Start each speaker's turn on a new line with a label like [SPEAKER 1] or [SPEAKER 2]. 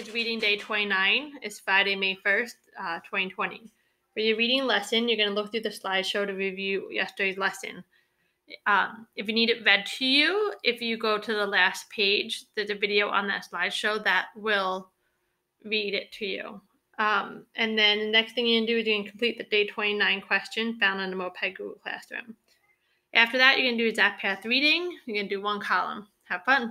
[SPEAKER 1] is reading day 29. It's Friday, May 1st, uh, 2020. For your reading lesson, you're going to look through the slideshow to review yesterday's lesson. Um, if you need it read to you, if you go to the last page, there's a video on that slideshow that will read it to you. Um, and then the next thing you're going to do is you're going to complete the day 29 question found on the Moped Google Classroom. After that, you're going to do a Zap Path reading. You're going to do one column. Have fun.